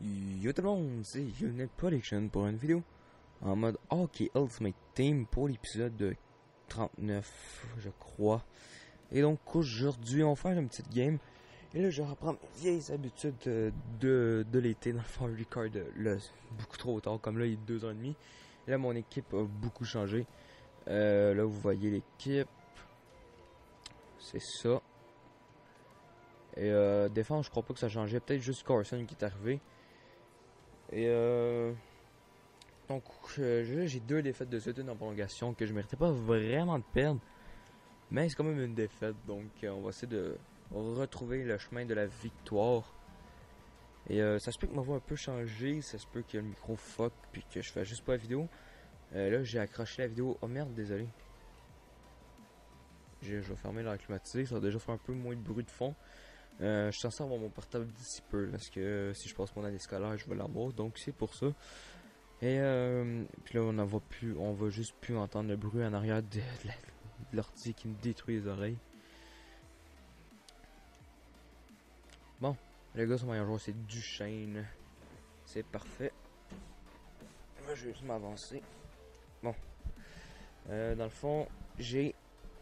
Yo tout le monde, c'est Unit Production pour une vidéo en mode Hockey Ultimate Team pour l'épisode de 39, je crois. Et donc aujourd'hui, on va faire une petite game. Et là, je vais reprendre mes vieilles habitudes de, de, de l'été dans le fond record là, beaucoup trop tard, comme là, il est 2h30. Et là, mon équipe a beaucoup changé. Euh, là, vous voyez l'équipe. C'est ça. Et euh, défense, je crois pas que ça changeait. Peut-être juste Carson qui est arrivé. Et euh, donc, j'ai deux défaites de suite, une en prolongation que je méritais pas vraiment de perdre. Mais c'est quand même une défaite, donc euh, on va essayer de retrouver le chemin de la victoire. Et euh, ça se peut que ma voix a un peu changé, ça se peut que le micro fuck, puis que je fais juste pas la vidéo. Euh, là, j'ai accroché la vidéo. Oh merde, désolé. Je, je vais fermer l'air climatisé, ça va déjà faire un peu moins de bruit de fond. Euh, je suis censé avoir mon portable d'ici peu parce que euh, si je passe mon année scolaire, je vais l'avoir, donc c'est pour ça. Et euh, puis là, on va plus, on va juste plus entendre le bruit en arrière de, de qui me détruit les oreilles. Bon, le gars, son meilleur joueur, c'est Duchesne. C'est parfait. Moi, je vais juste m'avancer. Bon. Euh, dans le fond, j'ai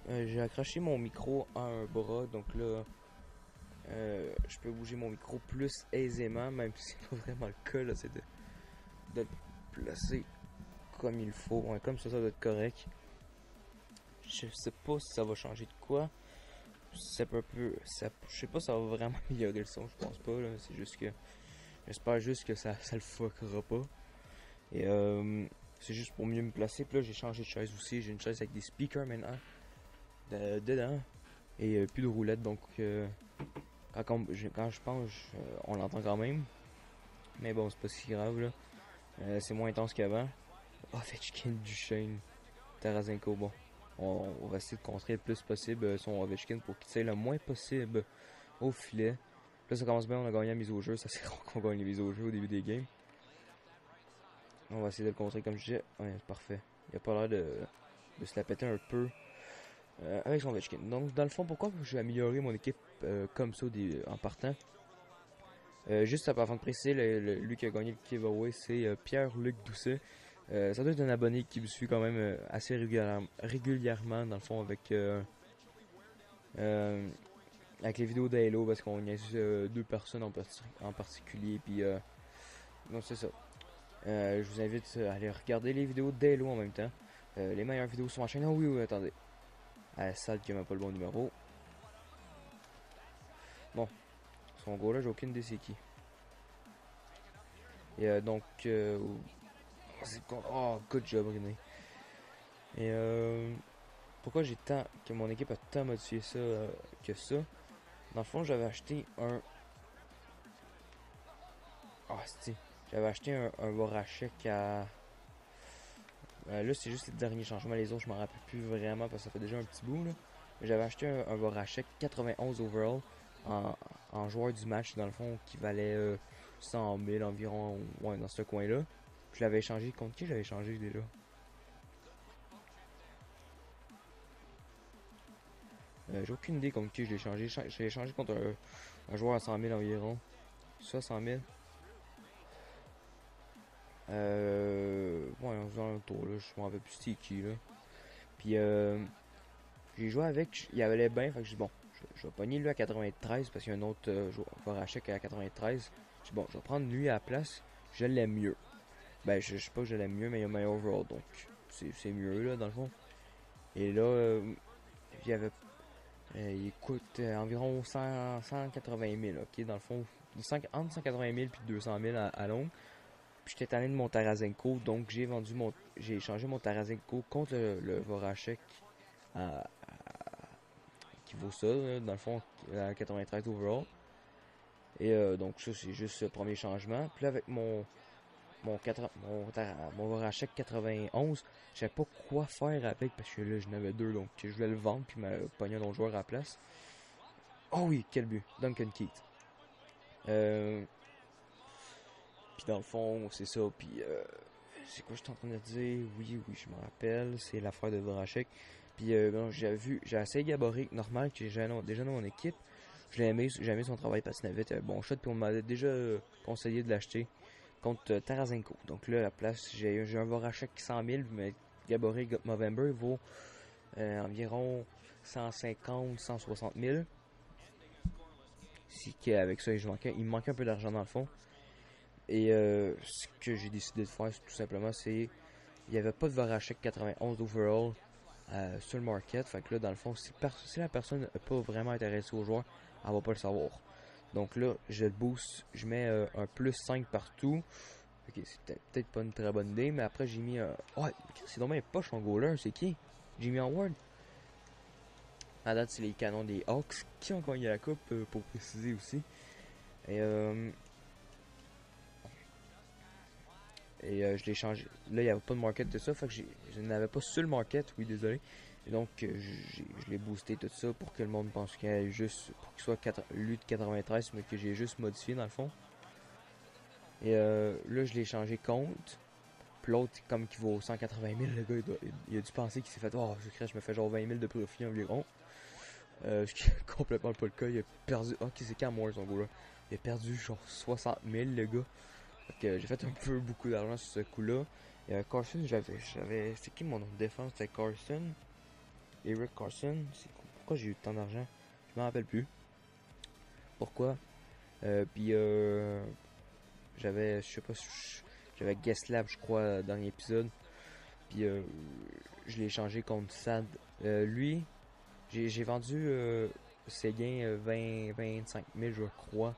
euh, j'ai accroché mon micro à un bras, donc là, euh, je peux bouger mon micro plus aisément, même si c'est pas vraiment le cas, là, c'est de, le placer comme il faut. Ouais, comme ça, ça doit être correct. Je sais pas si ça va changer de quoi. Ça peut peu. Je sais pas si ça va vraiment améliorer le son, je pense pas, là. C'est juste que. J'espère juste que ça, ça le fuckera pas. Et euh, c'est juste pour mieux me placer. Puis là, j'ai changé de chaise aussi. J'ai une chaise avec des speakers maintenant. de- dedans. Et euh, plus de roulettes. Donc, euh, quand, je, penche, euh, on l'entend quand même. Mais bon, c'est pas si grave là. Euh, c'est moins intense qu'avant. Oh, Ovechkin Duchesne. Tarasenko, bon. On, va essayer de contrer le plus possible euh, son Ovechkin pour qu'il tire le moins possible au filet. Là, ça commence bien, on a gagné la mise au jeu. Ça, c'est rare qu'on gagne les mises au jeu au début des games. On va essayer de le contrer comme je disais. Ouais, c'est parfait. Il a pas l'air de, se la péter un peu avec son Ovechkin. Donc, dans le fond, pourquoi j'ai amélioré mon équipe euh, comme ça en partant Euh, Juste avant de préciser, le- lui qui a gagné le giveaway, c'est euh, Pierre-Luc Doucet. Ça doit être un abonné qui me suit quand même assez régulièrement, régulièrement, dans le fond, avec, avec les vidéos d'Halo, parce qu'on y a deux personnes en, parti- en particulier. Puis, donc, c'est ça. Je vous invite à aller regarder les vidéos d'Halo en même temps. Les meilleures vidéos sur ma chaîne. Ah oui, oui, attendez. À la salle qui m'a pas le bon numéro. Bon. Son gros là, j'ai aucune qui. Et euh, donc. Euh, oh, c'est oh, good job, René. Et euh, pourquoi j'ai tant. que mon équipe a tant modifié ça euh, que ça? Dans le fond, j'avais acheté un. Ah, c'est. J'avais acheté un, un Voracek à. Euh, là, c'est juste les derniers changements. Les autres, je m'en rappelle plus vraiment parce que ça fait déjà un petit bout. Là. J'avais acheté un, un Voracek 91 overall en, en joueur du match, dans le fond, qui valait euh, 100 000 environ, ouais, dans ce coin-là. Je l'avais échangé contre qui j'avais échangé déjà Euh, J'ai aucune idée contre qui je l'ai échangé. Cha- Je l'ai échangé contre un, joueur à 100 000 environ. 60 000. Euh. Ouais, on faisait un tour là, je m'en rappelle plus qui là. Puis euh. J'ai joué avec, il y avait bien, fait que j'ai dit bon, je, je vais pogner lui à 93 parce qu'il y a un autre euh, joueur Voracek à 93. J'ai dit bon, je vais prendre lui à la place, je l'aime mieux. Ben, je, je sais pas que je l'aime mieux, mais il y a meilleur overall, donc c'est mieux là dans le fond. Et là, euh, il avait. euh, il coûte euh, environ 100, 180 000, ok, dans le fond. 100 entre 180 000 puis 200 000 à, à long. Puis j'étais tanné de mon Tarasenko, donc j'ai vendu mon. J'ai échangé mon Tarasenko contre le, le à, à- vaut ça, dans le fond, à 93 overall. Et euh, donc ça c'est juste le premier changement. Puis là avec mon mon 80 mon, mon Voracek 91, je savais pas quoi faire avec parce que là j'en avais deux donc je voulais le vendre puis me pogner un autre joueur à la place. Oh oui, quel but, Duncan Keith. Euh, puis dans le fond, c'est ça. Puis euh, c'est quoi je suis en train de dire? Oui, oui, je me rappelle. C'est l'affaire de Voracek. Puis euh, j'avais vu, j'ai essayé Gaborik normal que j'ai déjà dans mon équipe. Je j'ai aimé son travail parce qu'il avait un bon shot, puis on m'avait déjà conseillé de l'acheter contre Tarazenko. Donc là, la place, j'ai un Voracek 100 000, mais Gabory Movember vaut environ 150, 160 000. Si qu'avec ça, il, manquait, il me manquait un peu d'argent dans le fond. Et euh, ce que j'ai décidé de faire, tout simplement, c'est il n'y avait pas de Voracek 91 overall euh, sur le market. Fait que là, dans le fond, si, la personne n'est pas vraiment intéressée au joueur, elle va pas le savoir. Donc là, je le boost, je mets euh, un plus 5 partout. Ok, c'est peut-être pas une très bonne idée, mais après j'ai mis un. Oh, c'est dommage poche en goaler, c'est qui? Jimmy Howard À date, c'est les canons des Hawks qui ont gagné la coupe, pour préciser aussi. Et euh, Et euh, je l'ai changé. Là, il n'y avait pas de market de ça. Fait que je n'avais pas sur le market, oui, désolé. Et donc, euh, je l'ai boosté tout ça pour que le monde pense qu'il ait juste. pour qu'il soit 4, lui de 93, mais que j'ai juste modifié dans le fond. Et euh, là, je l'ai changé compte. Puis l'autre, comme qui vaut 180 000, le gars, il, a dû penser qu'il s'est fait Oh, je, je me fais genre 20 000 de profit environ. Euh, ce qui est complètement pas le cas. Il a perdu. Qui c'est moi son gars là? Il a perdu genre 60 000, le gars j'ai fait un peu beaucoup d'argent sur ce coup-là. Et euh, Carson, j'avais. j'avais C'est qui mon nom de défense? C'était Carson. Eric Carson. Pourquoi j'ai eu tant d'argent? Je me rappelle plus. Pourquoi? Euh, Puis euh, j'avais. Je sais pas J'avais Lab, je crois, dans l'épisode. Puis euh, je l'ai changé contre Sad. Lui, j'ai vendu ses gains 20, 25 000, je crois.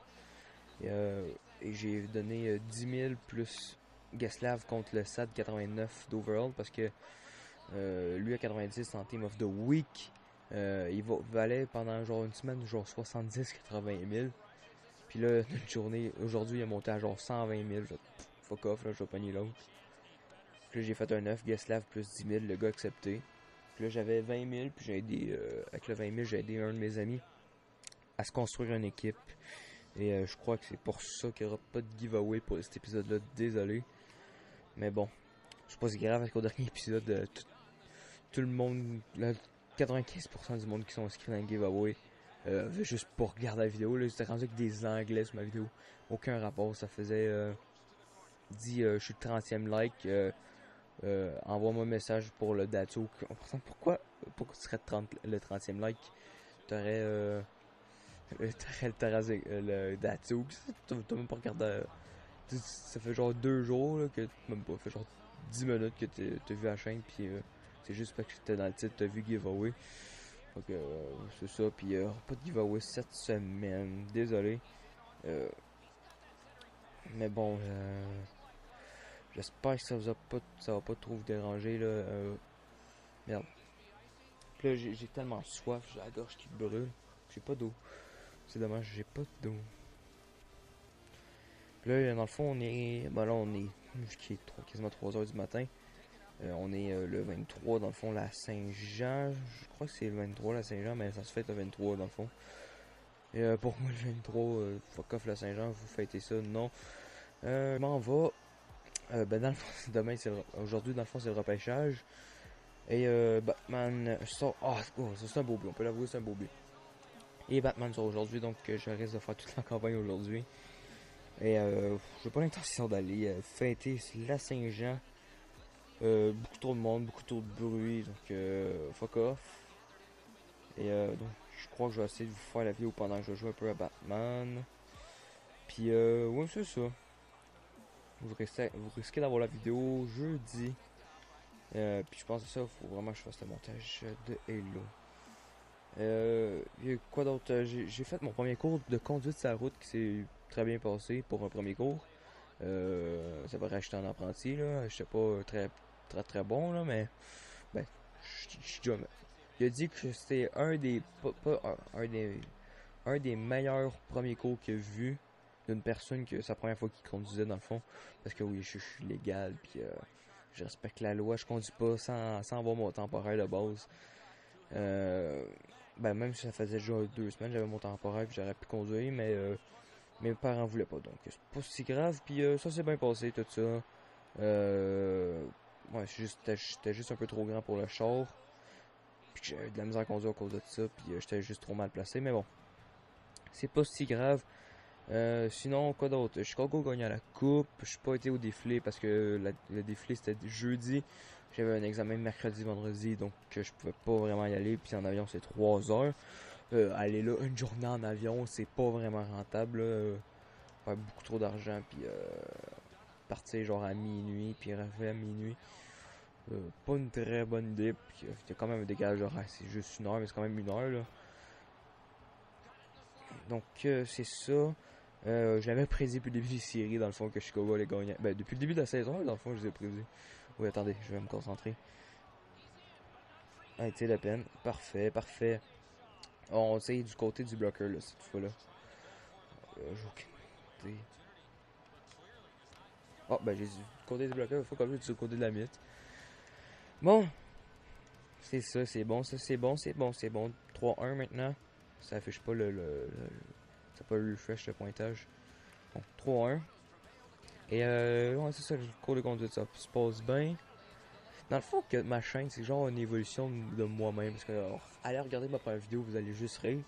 Et, et j'ai donné 10 euh, 000 plus Geslav contre le SAD 89 d'overall parce que euh, lui à 90 en Team of the Week. Euh, il valait pendant genre une semaine genre 70-80 000. Puis là, une journée, aujourd'hui il est monté à genre 120 000. fuck off, là, je vais l'autre. Puis là, j'ai fait un 9, Geslav plus 10 000, le gars accepté. Puis là, j'avais 20 000, puis j'ai aidé, avec le 20 000, j'ai aidé un de mes amis à se construire une équipe. Et euh, je crois que c'est pour ça qu'il n'y aura pas de giveaway pour cet épisode-là. Désolé. Mais bon, je sais pas si grave parce qu'au dernier épisode, euh, tout, le monde, 95% du monde qui sont inscrits dans le giveaway, euh, juste pour regarder la vidéo. Là, j'étais rendu avec des anglais sur ma vidéo. Aucun rapport. Ça faisait. Dit je suis le 30e like. Envoie-moi un message pour le dato. Pourquoi, pourquoi tu serais le 30e like? T'aurais le, le Datsu, t'as même pas regardé. Euh, ça fait genre deux jours là, que même pas, fait genre 10 minutes que t'as vu la chaîne, puis euh, c'est juste parce que t'es dans le titre, t'as vu giveaway. Donc euh, c'est ça, puis euh, pas de giveaway cette semaine, désolé. mais bon, j'espère que ça vous a pas, ça va pas trop vous déranger là. merde. Puis là j'ai tellement soif, j'ai la gorge qui brûle, j'ai pas d'eau. C'est dommage, j'ai pas d'eau. Là, dans le fond, on est. Ben là, on est. Quasiment 3 h du matin. Euh, on est euh, le 23, dans le fond, la Saint-Jean. Je crois que c'est le 23, la Saint-Jean, mais ça se fait le 23, dans le fond. Et euh, pour moi, le 23, fuck off la Saint-Jean, vous fêtez ça, non. Euh, je m'en va. ben, dans le fond, demain, c'est aujourd'hui, dans le fond, c'est le repêchage. Et Batman sort. Oh, oh c'est un beau but, on peut l'avouer, c'est un beau but et Batman sur aujourd'hui, donc euh, je risque de faire toute la campagne aujourd'hui. Et euh, j'ai pas l'intention d'aller euh, fêter la Saint-Jean. Euh, beaucoup trop de monde, beaucoup trop de bruit, donc fuck off. Et donc je crois que je vais essayer de vous faire la vidéo pendant que je joue un peu à Batman. Puis euh, ouais c'est ça. Vous, restez, vous risquez d'avoir la vidéo jeudi. puis je pense que ça, il faut vraiment que je fasse le montage de Halo. Euh, quoi d'autre? Euh, J'ai fait mon premier cours de conduite sur la route qui s'est très bien passé pour un premier cours. Euh, ça va racheter un apprenti là. Je sais pas très très très bon là, mais ben, je Il a dit que c'était un des pas, un, des un des meilleurs premiers cours qu'il a vu d'une personne que c'est la première fois qu'il conduisait dans le fond. Parce que oui, je, suis légal puis je respecte la loi. Je conduis pas sans sans avoir mon temporaire de base. Euh, ben même si ça faisait déjà deux semaines, j'avais mon temporaire puis j'aurais pu conduire, mais euh, mes parents voulaient pas, donc c'est pas si grave. Puis euh, ça s'est bien passé tout ça. Euh, ouais, j'étais juste un peu trop grand pour le char. Puis j'avais de la misère à conduire à cause de ça, puis j'étais juste trop mal placé, mais bon. c'est pas si grave. Euh, sinon, quoi d'autre? Chicago gagne à la coupe. Je suis pas été au défilé parce que le défilé c'était jeudi. J'avais un examen mercredi, vendredi, donc je pouvais pas vraiment y aller. Puis en avion, c'est 3 heures. Euh, aller là, une journée en avion, c'est pas vraiment rentable. Là. Faire beaucoup trop d'argent, puis euh, partir genre à minuit, puis revenir à minuit. Euh, pas une très bonne idée. Puis il y a quand même un dégage horaire. C'est juste une heure, mais c'est quand même une heure. Là. Donc c'est ça. Euh, J'avais prédit depuis le début des séries, dans le fond, que Chicago allait gagner. Ben, depuis le début de la saison, dans le fond, je les ai prédits. Oui, attendez, je vais me concentrer. Ah, tu la peine. Parfait, parfait. On sait du côté du bloqueur, là, cette fois-là. Oh, ben, j'ai du côté du bloqueur, il faut je du côté de la mythe. Bon. C'est ça, c'est bon, ça, c'est bon, c'est bon, c'est bon. 3-1 maintenant. Ça affiche pas le, le ça pas refresh le pointage. Bon, 3-1. Et euh, ouais, c'est ça, le cours de conduite, ça se passe bien. Dans le fond, que ma chaîne, c'est genre une évolution de moi-même. Parce que, alors, allez regarder ma première vidéo, vous allez juste rire.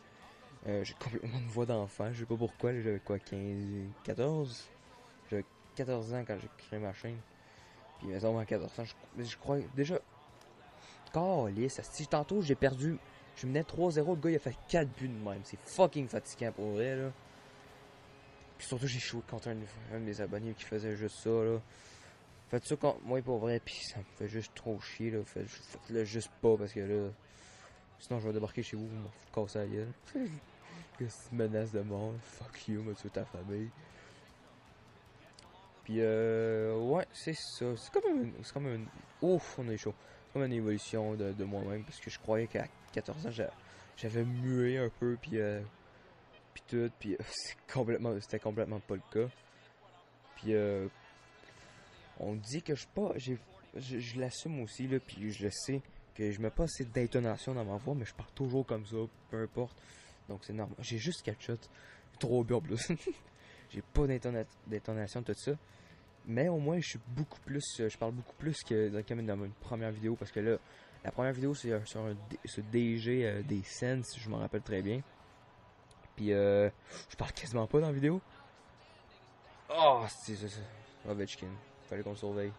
Euh, j'ai complètement une voix d'enfant, je sais pas pourquoi, j'avais quoi, 15, 14 J'avais 14 ans quand j'ai créé ma chaîne. Puis, mais à 14 ans, je, je crois, déjà, ça si tantôt j'ai perdu je menais 3-0, le gars il a fait 4 buts de même. C'est fucking fatigant pour vrai là. Surtout j'ai joué contre un, un, de mes abonnés qui faisait juste ça là. Faites ça contre moi pour vrai, puis ça me fait juste trop chier là. Faites, le juste pas parce que là. Sinon je vais débarquer chez vous, me casser la gueule. Qu'est-ce menace de mort? Fuck you, me tuer ta famille. Puis euh. Ouais, c'est ça. C'est comme. C'est comme une. Ouf, on est chaud. C'est comme une évolution de, de moi-même parce que je croyais qu'à 14 ans, j'avais mué un peu, puis euh, puis tout, puis euh, c'est complètement, c'était complètement pas le cas. Puis euh, on dit que je pas, j'ai, je, l'assume aussi là, puis je sais que je mets pas assez d'intonation dans ma voix, mais je parle toujours comme ça, peu importe. Donc c'est normal. J'ai juste quatre shots, trop bien plus. j'ai pas d'intonation tout ça. Mais au moins, je suis beaucoup plus, je parle beaucoup plus que dans ma première vidéo parce que là, la première vidéo, c'est euh, sur un, ce DG euh, des Sense, je m'en rappelle très bien. Euh, je parle quasiment pas dans la vidéo. Oh, c'est ça, ça. Ovechkin. Fallait qu'on le surveille.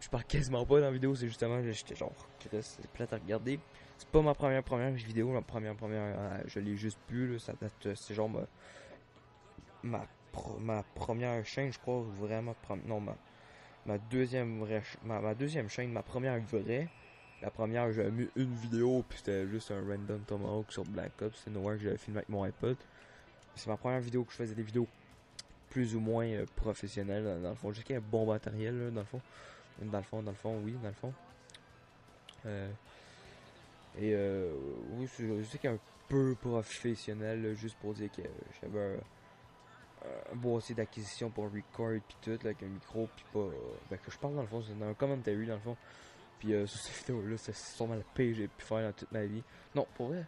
Je parle quasiment pas dans la vidéo, c'est justement, j'étais genre, c'est plate à regarder. C'est pas ma première première vidéo, ma première première, euh, je l'ai juste pu, là, ça date, c'est genre ma, ma, ma, première chaîne, je crois, vraiment, non, ma, ma deuxième vraie, ma, ma deuxième chaîne, ma première vraie, la première, j'avais mis une vidéo, puis c'était juste un random Tomahawk sur Black Ops. C'est noir que j'avais filmé avec mon iPod. C'est ma première vidéo que je faisais des vidéos plus ou moins euh, professionnelles, dans, le fond. A un bon matériel, dans le fond. Dans le fond, dans le fond, oui, dans le fond. Euh, et euh, oui, je, sais qu'il y a un peu professionnel, juste pour dire que j'avais un, boîtier d'acquisition pour record, puis tout, avec un micro, puis pas. ben, que je parle dans le fond, c'est un commentary, dans le fond. Puis euh, sur cette vidéo-là, c'est sûrement la pire que j'ai pu faire dans toute ma vie. Non, pour vrai.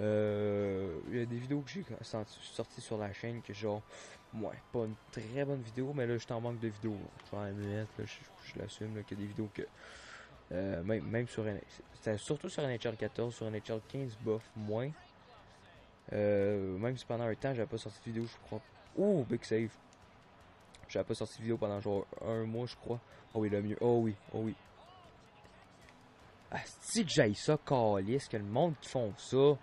Euh, il y a des vidéos que j'ai sorties sur la chaîne que genre, ouais, pas une très bonne vidéo, mais là, je en manque de vidéos. Je je, l'assume, qu'il y a des vidéos que. Euh, même, même sur c'était surtout sur NHL 14, sur NHL 15 bof moins. Euh, même si pendant un temps j'avais pas sorti de vidéo, je crois. Oh, big save. J'avais pas sorti de vidéo pendant genre un mois, je crois. Oh oui, le mieux. Oh oui, oh oui. Asti que j'aille ça, est-ce que le monde qui font ça.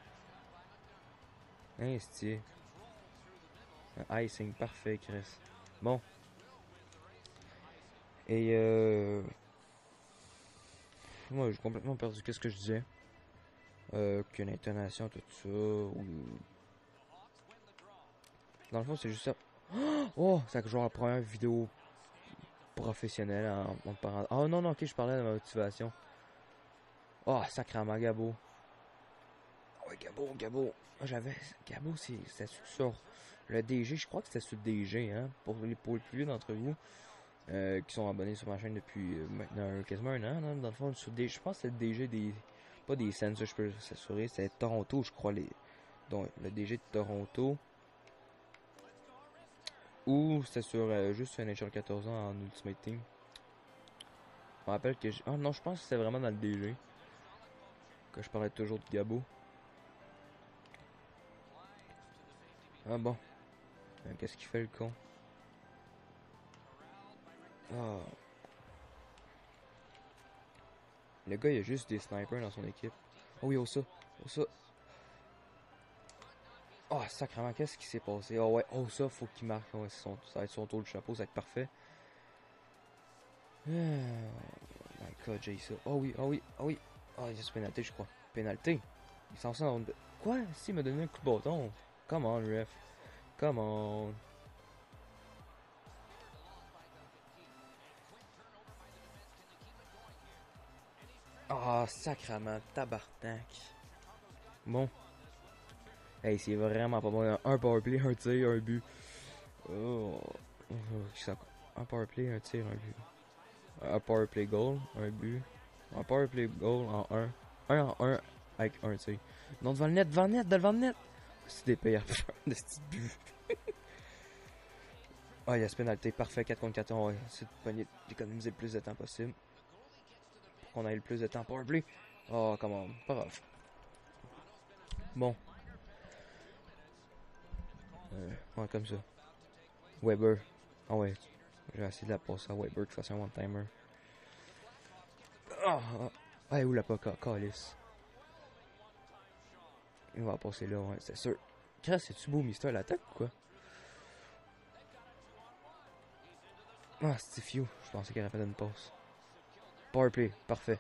Hein, Un icing parfait, Chris. Bon. Et euh. Moi, j'ai complètement perdu qu'est-ce que je disais? Euh, qu'une intonation, tout ça. Dans le fond, c'est juste ça. Oh! C'est genre la première vidéo professionnelle en, en parlant. Oh non, non, ok, je parlais de ma motivation. Oh, sacrément, Gabo. Oh, ouais, Gabo, Gabo. Ah, j'avais. Gabo, c'est sur le DG. Je crois que c'était sur le DG, hein. Pour les, pour les plus vieux d'entre vous. Euh, qui sont abonnés sur ma chaîne depuis euh, maintenant quasiment un an, dans le fond, sur je pense que c'est le DG des, pas des Sens, je peux s'assurer, c'est Toronto, je crois, les, donc, le DG de Toronto, ou c'était sur, euh, juste NHL 14 ans en Ultimate Team. Je me rappelle que, oh non, je pense que c'était vraiment dans le DG que je parlais toujours de Gabo. Ah bon. Euh, Qu'est-ce qu'il fait le con? Ah. Le gars, il a juste des snipers dans son équipe. Oh oui, oh ça. Oh ça. Oh, sacrément, qu'est-ce qui s'est passé? Oh ouais, oh ça, faut qu'il marque. Ça va être son tour de chapeau, ça va être parfait. Ah, my god, j'ai ça. Oh oui, oh oui, oh oui. Oh, il y a ce pénalité, je crois. Pénalité? Il s'en sort. Quoi? Si, il m'a donné un coup de bâton. Come on, ref. Come on. Ah, sacrament, tabarnak. Bon. Hey, c'est vraiment pas bon. Un powerplay, un tir, un but. Oh. Oh, Un powerplay, un tir, un but. Un powerplay goal, un but. Un powerplay goal en 1. 1 en 1 avec un tir. Non, devant le net, devant le net, devant le net. C'est des payeurs de ce but. Ah, il y a ce pénalité. Parfait, 4 contre 4. On va essayer de d'économiser le plus de temps possible. Pour qu'on ait le plus de temps pour bleu. Oh, comment. Pas grave. Bon. Euh, ouais, comme ça. Weber. Ah ouais. Je vais essayer de la passer à Weber fasse un one-timer. Ah! ah. Ah, où la poca? Calice? Il va passer là, ouais, c'est sûr. C'est-tu beau, Mister, l'attaque ou quoi? Ah, c'est few. Je pensais qu'elle avait fait une passe. Powerplay, parfait.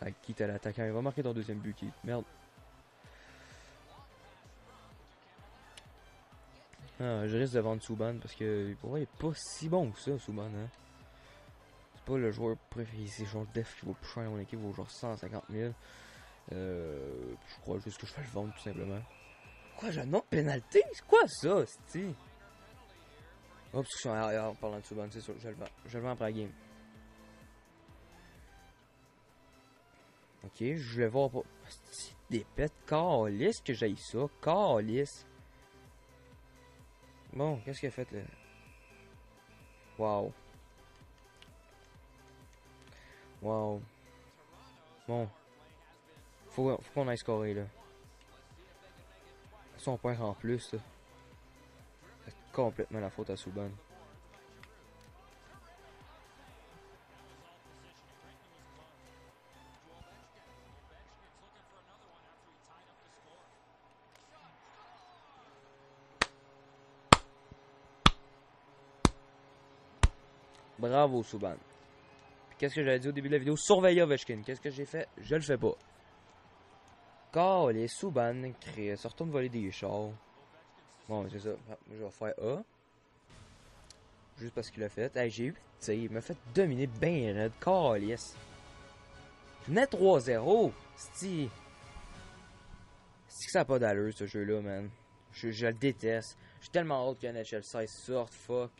Avec qui t'as l'attaquant? Il va marquer ton deuxième but, qui Merde. Ah, je risque de vendre Souban parce que pour moi, il est pas si bon que ça, Souban. Hein. Pas le joueur préféré. C'est joueur def qui vaut plus cher dans mon équipe, vaut genre 150 000. Euh, je crois juste que je vais le vendre tout simplement. Quoi, j'ai un autre pénalité? C'est quoi ça, c'est Oh, parce que je suis en arrière en parlant de Souban, c'est sûr, je le vends. Je le vends après la game. Ok, je vais voir pour. C'est des pets, calice que j'aille ça, calice. Bon, qu'est-ce qu'il a fait là? Wow. Wow. Bon. Faut, faut qu'on aille scorer là. Si on perd en plus. C'est complètement la faute à Souban. Bravo Souban. Qu'est-ce que j'avais dit au début de la vidéo? Surveiller Ovechkin. Qu'est-ce que j'ai fait? Je le fais pas. Car les Souban se retourne voler des chars. Bon, c'est ça. Ah, Je vais faire A. Juste parce qu'il l'a fait. Hey, j'ai eu, sais, il m'a fait dominer ben raide. Calice. Je venais 3-0. C'est C'est que ça n'a pas d'allure ce jeu-là, man. Je, le déteste. J'ai tellement hâte que NHL 16 sorte. Fuck.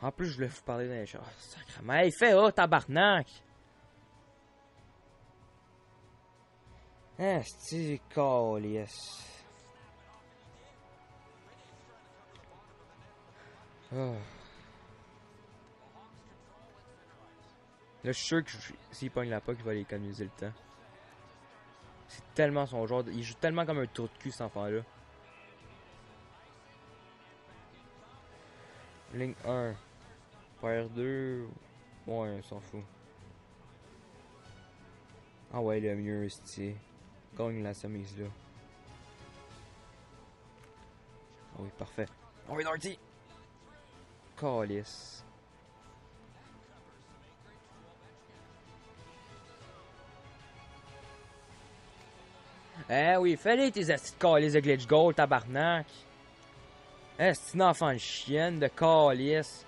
En plus, je voulais vous parler d'un chat. Oh, sacrément. Hey, fais A, tabarnak! Ah, c'est calice? Ah. Là, je suis sûr que s'il pogne la POC, il va aller économiser le temps. C'est tellement son genre. Il joue tellement comme un trou de cul, cet enfant-là. Ligne 1. Paire 2. Ouais, on s'en fout. Ah ouais, le mieux, c'est. Gagne la semise là. Ah oui, parfait. Oui, Darty! Calice. Eh oui, fallait tes assis de calice de glitch goal, tabarnak. Eh, c'est une enfant de chienne de calice.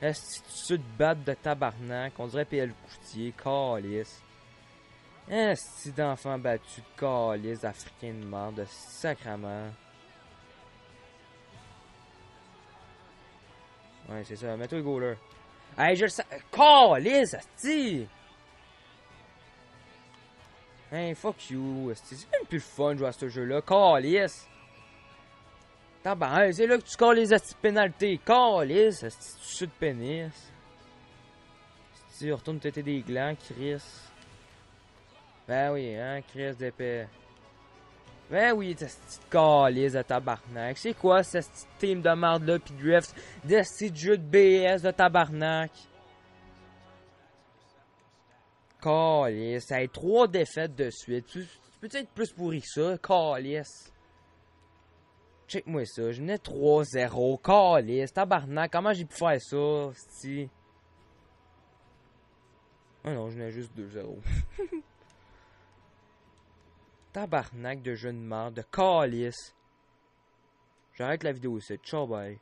Tu te batte de tabarnak. On dirait PL Coutier, calice. C'est d'enfant battu de calice africain de merde, de sacrament. Ouais, c'est ça. Mets-toi le goaler. Hey, je le sais. Calice, asti! Hey, fuck you. C'est même plus le fun de jouer à ce jeu-là. Calice! Tabarnak, c'est là que tu scores les asti de pénalité. Calice, asti, tu sues de pénis. Asti, retourne têter des glands, Chris. Ben oui, hein, Chris d'épée. Ben oui, cette petite calice de tabarnak. C'est quoi cette team de merde là pis Drift? Des petits jeux de BS de tabarnak? Calice, ça a trois défaites de suite. Tu, tu peux être plus pourri que ça? Calice. Check-moi ça, je venais 3-0. Calice, tabarnak, comment j'ai pu faire ça, si? Ah non, je venais juste 2-0. Tabarnak de jeune merde, de calice. J'arrête la vidéo ici. Ciao, bye.